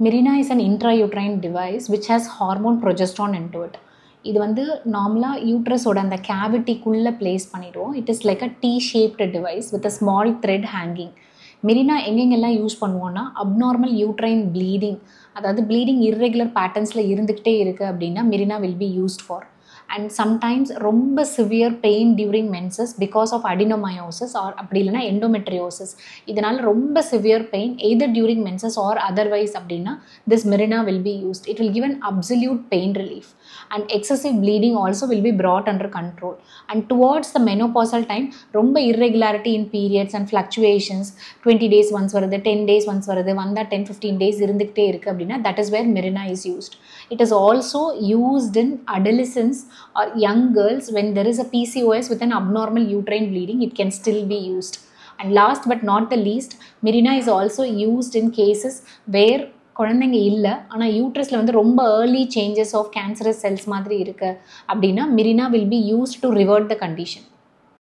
Mirena is an intrauterine device which has hormone progesterone into it இது வந்து நார்மலாக யூட்ரஸோட அந்த கேவிட்டிக்குள்ளே ப்ளேஸ் பண்ணிடுவோம் it is like a T shaped device with a small thread hanging Mirena எங்கெங்கெல்லாம் use பண்ணுவோன்னா அப்நார்மல் யூட்ரைன் ப்ளீடிங் அதாவது ப்ளீடிங் இர்ரெகுலர் பேட்டர்ன்ஸில் இருந்துக்கிட்டே இருக்குது அப்படின்னா Mirena will be used for and sometimes ரொம்ப severe pain during menses because of adenomyosis or அப்படி இல்லைனா எண்டோமெட்ரியோசிஸ் இதனால் ரொம்ப severe pain either during menses or otherwise அப்படின்னா this Mirena will be used it will give an absolute pain relief and excessive bleeding also will be brought under control and towards the menopausal time ரொம்ப irregularity in periods and fluctuations twenty days once வருது ten days once வருது வந்தால் ten fifteen days இருந்துகிட்டே இருக்குது அப்படின்னா that is where Mirena is used it is also used in adolescence or young girls when there is a PCOS with an abnormal uterine bleeding it can still be used and last but not the least mirina is also used in cases where குழந்தைங்க இல்லை ஆனால் யூட்ரஸில் வந்து ரொம்ப early changes of cancerous cells மாதிரி இருக்குது அப்படின்னா Mirena will be used to revert the condition